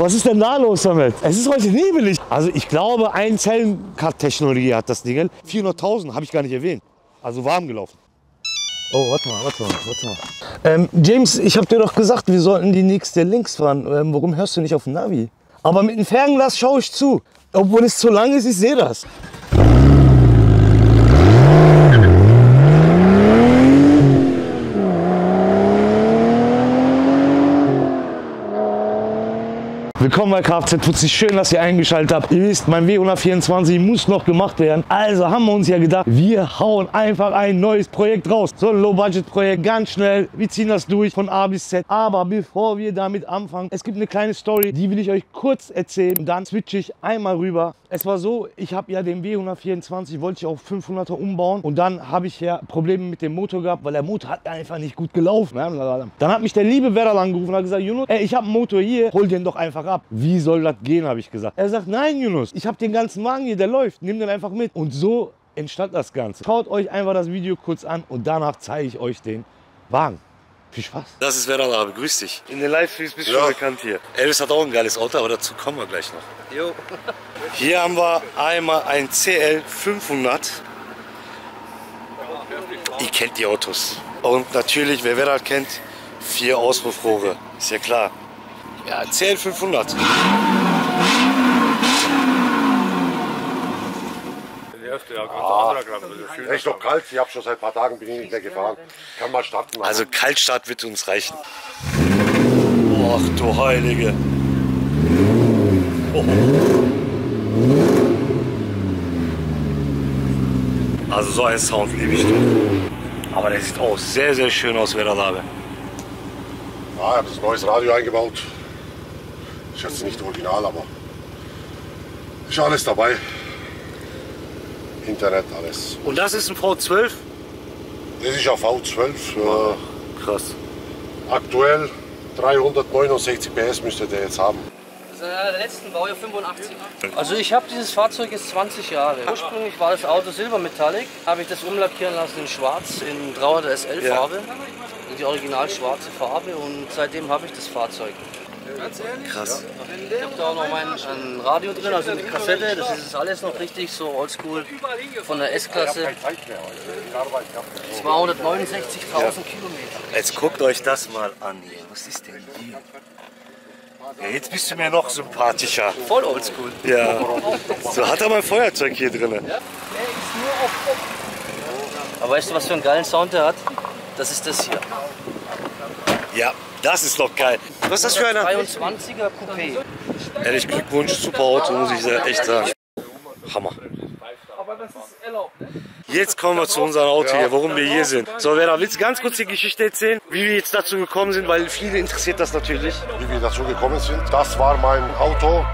Was ist denn da los damit? Es ist heute nebelig. Also ich glaube, ein Zellenkart-Technologie hat das Ding. 400.000 habe ich gar nicht erwähnt. Also warm gelaufen. Oh, warte mal, warte mal, warte mal. Ähm, James, ich habe dir doch gesagt, wir sollten die nächste links fahren. Ähm, warum hörst du nicht auf den Navi? Aber mit dem Fernglas schaue ich zu. Obwohl es zu lang ist, ich sehe das. Willkommen bei Kfz Putzi. Schön, dass ihr eingeschaltet habt. Ihr wisst, mein W124 muss noch gemacht werden. Also haben wir uns ja gedacht, wir hauen einfach ein neues Projekt raus. So ein Low-Budget-Projekt, ganz schnell. Wir ziehen das durch von A bis Z. Aber bevor wir damit anfangen, es gibt eine kleine Story, die will ich euch kurz erzählen. Und dann switche ich einmal rüber. Es war so, ich habe ja den W124, wollte ich auf 500er umbauen. Und dann habe ich ja Probleme mit dem Motor gehabt, weil der Motor hat einfach nicht gut gelaufen. Dann hat mich der liebe Werder angerufen und hat gesagt, Junus, ey, ich habe einen Motor hier, hol den doch einfach ab. Wie soll das gehen, habe ich gesagt. Er sagt, nein, Yunus, ich habe den ganzen Wagen hier, der läuft, nimm den einfach mit. Und so entstand das Ganze. Schaut euch einfach das Video kurz an und danach zeige ich euch den Wagen. Viel Spaß. Das ist Werder grüß dich. In den Live-Streams bist du ja. schon bekannt hier. Elvis hat auch ein geiles Auto, aber dazu kommen wir gleich noch. Jo. Hier haben wir einmal ein CL 500. Ihr kennt die Autos. Und natürlich, wer Werder kennt, vier Auspuffrohre. Ist ja klar. Ja, CL 500. Ah, echt noch kalt. Ich habe schon seit ein paar Tagen bin ich nicht mehr gefahren. Kann mal starten. Also Kaltstart wird uns reichen. Ach du Heilige. Oh. Also so ein Sound liebe ich doch. Aber der sieht auch sehr, sehr schön aus, Wetterlage. Ja, ich habe das neues Radio eingebaut. Ist jetzt nicht original, aber ist alles dabei. Internet, alles. Und das ist ein V12? Das ist ein V12. Oh, krass. Aktuell 369 PS müsste der jetzt haben. Das ist der letzten Baujahr 85. Also ich habe dieses Fahrzeug jetzt 20 Jahre. Ursprünglich war das Auto Silbermetallic, habe ich das umlackieren lassen in schwarz, in 300 SL-Farbe. Ja. Die original schwarze Farbe und seitdem habe ich das Fahrzeug. Krass. Ich habe da auch noch mein ein Radio drin, also eine Kassette. Das ist alles noch richtig so oldschool von der S-Klasse. 269.000 Kilometer. Jetzt guckt euch das mal an hier. Was ist denn hier? Ja, jetzt bist du mir noch sympathischer. Voll oldschool. Ja. So hat er mein Feuerzeug hier drin. Aber weißt du, was für einen geilen Sound der hat? Das ist das hier. Ja, das ist doch geil. Was ist das für einer? 23er Coupé. Ehrlich, Glückwunsch, super Auto, muss ich echt sagen. Hammer. Jetzt kommen wir zu unserem Auto hier, warum wir hier sind. So, wer da willst du ganz kurz die Geschichte erzählen, wie wir jetzt dazu gekommen sind, weil viele interessiert das natürlich. Wie wir dazu gekommen sind, das war mein Auto.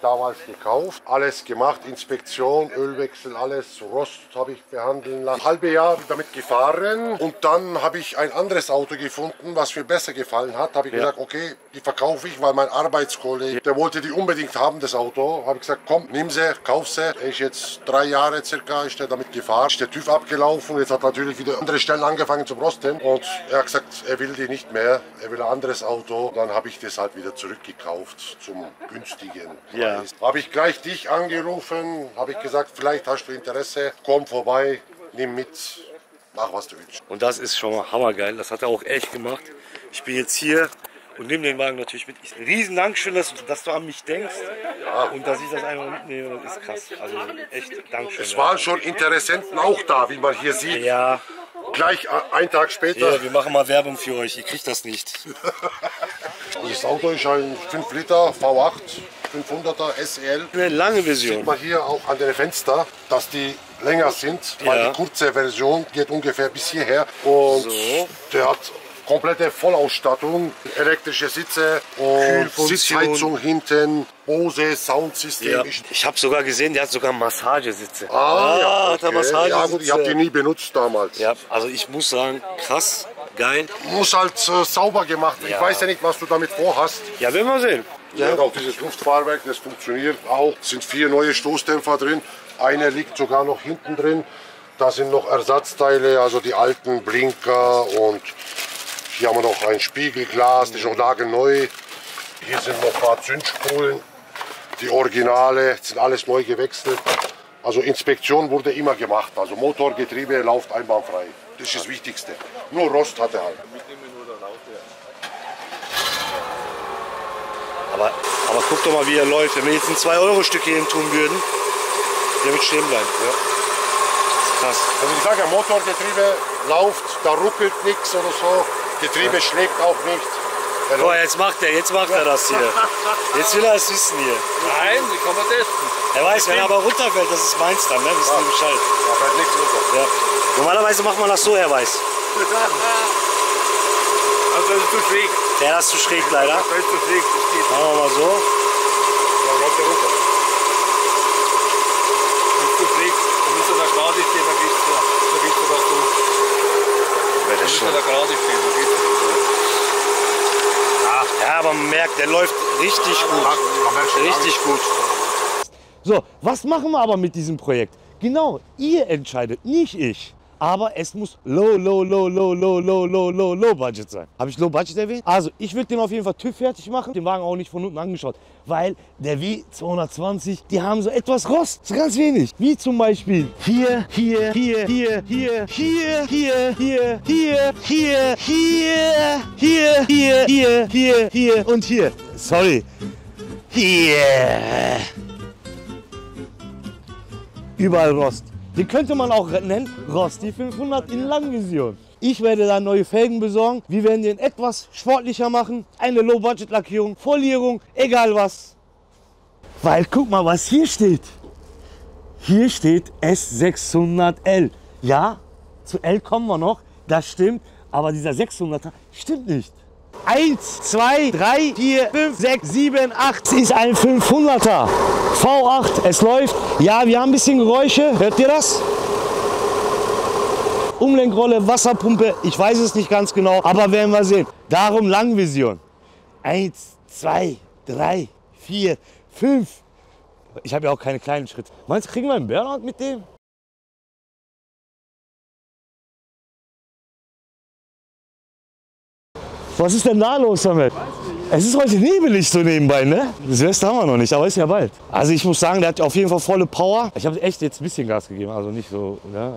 Damals gekauft, alles gemacht, Inspektion, Ölwechsel, alles, Rost habe ich behandeln lassen. Halbe Jahr damit gefahren und dann habe ich ein anderes Auto gefunden, was mir besser gefallen hat. Habe ich ja. gesagt, okay, die verkaufe ich, weil mein Arbeitskollege, der wollte die unbedingt haben, das Auto. Habe ich gesagt, komm, nimm sie, kauf sie. Er ist jetzt drei Jahre circa, ist er damit gefahren, ist der TÜV abgelaufen. Jetzt hat natürlich wieder andere Stellen angefangen zu rosten und er hat gesagt, er will die nicht mehr, er will ein anderes Auto. Dann habe ich das halt wieder zurückgekauft zum günstigen. Ja. Habe ich gleich dich angerufen, habe ich gesagt, vielleicht hast du Interesse, komm vorbei, nimm mit, mach was du willst. Und das ist schon mal hammergeil, das hat er auch echt gemacht. Ich bin jetzt hier und nehme den Wagen natürlich mit. Ich, riesen Dankeschön, dass, dass, du an mich denkst ja. und dass ich das einfach mitnehme. Das ist krass. Also echt Dankeschön. Es waren schon Interessenten auch da, wie man hier sieht. Ja. Gleich einen Tag später. Ja, wir machen mal Werbung für euch. Ihr kriegt das nicht. das Auto ist ein 5 Liter V8 500er SL. Eine lange Version. Sieht man hier auch an den Fenstern, dass die länger sind, weil ja. die kurze Version geht ungefähr bis hierher. Und so. der hat komplette Vollausstattung, elektrische Sitze und. Sitzheizung hinten, Bose, Soundsystem. Ja. Ich- habe sogar gesehen, der hat sogar Massagesitze. Ah, ja, hat er okay. Massagesitze. ja gut, ich habe die nie benutzt damals. Ja, also ich muss sagen, krass, geil. Muss halt äh, sauber gemacht werden. Ja. Ich weiß ja nicht, was du damit vorhast. Ja, werden wir sehen. Ja. auch dieses Luftfahrwerk, das funktioniert auch. Es sind vier neue Stoßdämpfer drin. Einer liegt sogar noch hinten drin. Da sind noch Ersatzteile, also die alten Blinker und hier haben wir noch ein Spiegelglas, das ist noch nagelneu. Hier sind noch ein paar Zündspulen, die Originale, sind alles neu gewechselt. Also Inspektion wurde immer gemacht, also Motor, Getriebe läuft einwandfrei. Das ist das Wichtigste. Nur Rost hat er halt. Aber, aber guck doch mal, wie er läuft. Wenn wir jetzt ein 2-Euro-Stück hier hin tun würden, der wird stehen bleiben. Ja. Das ist krass. Also ich sage Motorgetriebe läuft, da ruckelt nichts oder so. Getriebe schlägt auch nicht. Er Boah, jetzt macht er, jetzt macht er das hier. Jetzt will er es wissen hier. Nein, die kann man testen. Er weiß, wenn er aber runterfällt, das ist meins dann, ne? Wissen Sie Bescheid. Da fällt nichts runter. Ja. Normalerweise macht man das so, Herr Weiß. Also das ist zu schräg. Der ist zu schräg leider. Das ist zu schräg. Das geht. Machen wir mal so. Da läuft er runter. Das ist zu schräg. Da müsste da gerade stehen, dann geht's so. Da geht's sogar so. Wäre das Da schon. so. Ja, aber man merkt, der läuft richtig gut. Richtig gut. So, was machen wir aber mit diesem Projekt? Genau, ihr entscheidet, nicht ich. Aber es muss low, low, low, low, low, low, low, low, low budget sein. Habe ich low budget erwähnt? Also, ich würde den auf jeden Fall TÜV fertig machen. Den Wagen auch nicht von unten angeschaut. Weil der W220, die haben so etwas Rost. So ganz wenig. Wie zum Beispiel hier, hier, hier, hier, hier, hier, hier, hier, hier, hier, hier, hier, hier, hier, hier, hier und hier. Sorry. Hier. Überall Rost. Den könnte man auch nennen Rosti 500 in Langvision. Ich werde da neue Felgen besorgen. Wir werden den etwas sportlicher machen. Eine Low-Budget-Lackierung, Folierung, egal was. Weil guck mal, was hier steht. Hier steht S600L. Ja, zu L kommen wir noch. Das stimmt. Aber dieser 600er stimmt nicht. 1, 2, 3, 4, 5, 6, 7, 8. Es ist ein 500er. V8, es läuft. Ja, wir haben ein bisschen Geräusche. Hört ihr das? Umlenkrolle, Wasserpumpe, ich weiß es nicht ganz genau, aber werden wir sehen. Darum Langvision. 1, 2, 3, 4, 5. Ich habe ja auch keine kleinen Schritte. Meinst du, kriegen wir einen Burnout mit dem? Was ist denn da los damit? Es ist heute nebelig so nebenbei, ne? Silvester haben wir noch nicht, aber ist ja bald. Also ich muss sagen, der hat auf jeden Fall volle Power. Ich habe echt jetzt ein bisschen Gas gegeben, also nicht so, ne?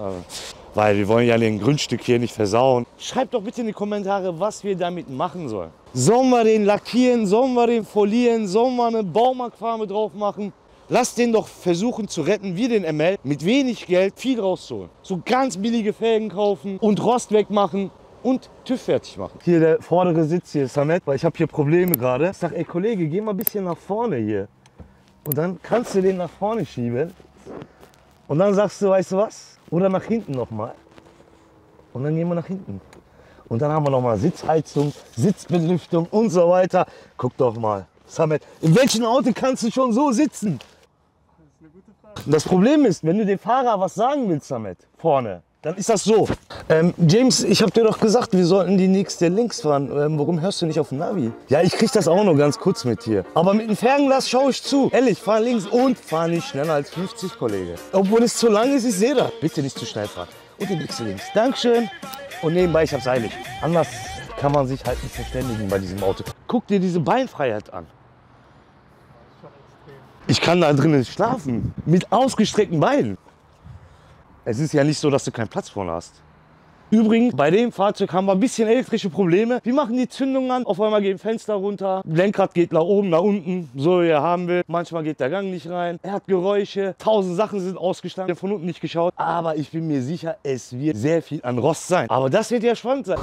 Weil wir wollen ja den Grundstück hier nicht versauen. Schreibt doch bitte in die Kommentare, was wir damit machen sollen. Sollen wir den lackieren, sollen wir den folieren, sollen wir eine Baumarktfarbe drauf machen? Lass den doch versuchen zu retten, wie den ML, mit wenig Geld viel rauszuholen. So ganz billige Felgen kaufen und Rost wegmachen und TÜV fertig machen. Hier der vordere Sitz hier, Samet, weil ich habe hier Probleme gerade. Ich sag, ey Kollege, geh mal ein bisschen nach vorne hier. Und dann kannst du den nach vorne schieben. Und dann sagst du, weißt du was? Oder nach hinten nochmal. Und dann gehen wir nach hinten. Und dann haben wir nochmal Sitzheizung, Sitzbelüftung und so weiter. Guck doch mal. Samet, in welchem Auto kannst du schon so sitzen? Das Problem ist, wenn du dem Fahrer was sagen willst, Samet, vorne, dann ist das so. Ähm, James, ich habe dir doch gesagt, wir sollten die nächste links fahren. Ähm, warum hörst du nicht auf den Navi? Ja, ich krieg das auch nur ganz kurz mit hier. Aber mit dem Fernglas schaue ich zu. Ehrlich, fahr links und fahr nicht schneller als 50, Kollege. Obwohl es zu lang ist, ich sehe das. Bitte nicht zu schnell fahren. Und die nächste links. Dankeschön. Und nebenbei, ich hab's eilig. Anders kann man sich halt nicht verständigen bei diesem Auto. Guck dir diese Beinfreiheit an. Ich kann da drinnen schlafen. Mit ausgestreckten Beinen. Es ist ja nicht so, dass du keinen Platz vorne hast. Übrigens, bei dem Fahrzeug haben wir ein bisschen elektrische Probleme. Wir machen die Zündung an, auf einmal gehen Fenster runter, Lenkrad geht nach oben, nach unten, so wie er haben will. Manchmal geht der Gang nicht rein. Er hat Geräusche, tausend Sachen sind ausgestanden, von unten nicht geschaut. Aber ich bin mir sicher, es wird sehr viel an Rost sein. Aber das wird ja spannend sein.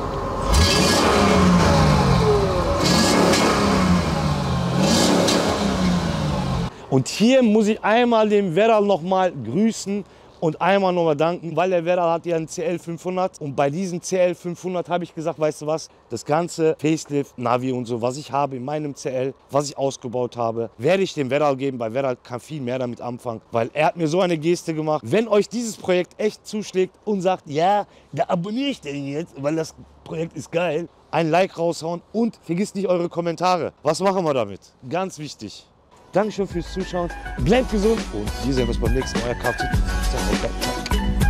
Und hier muss ich einmal den Werder noch mal grüßen Und einmal nochmal danken, weil der Werder hat ja einen CL 500 und bei diesem CL 500 habe ich gesagt, weißt du was, das ganze Facelift, Navi und so, was ich habe in meinem CL, was ich ausgebaut habe, werde ich dem Werder geben, weil Werder kann viel mehr damit anfangen, weil er hat mir so eine Geste gemacht. Wenn euch dieses Projekt echt zuschlägt und sagt, ja, da abonniere ich den jetzt, weil das Projekt ist geil, ein Like raushauen und vergisst nicht eure Kommentare. Was machen wir damit? Ganz wichtig. Dankeschön fürs Zuschauen. Bleibt gesund und wir sehen uns beim nächsten Mal. Euer. Ciao.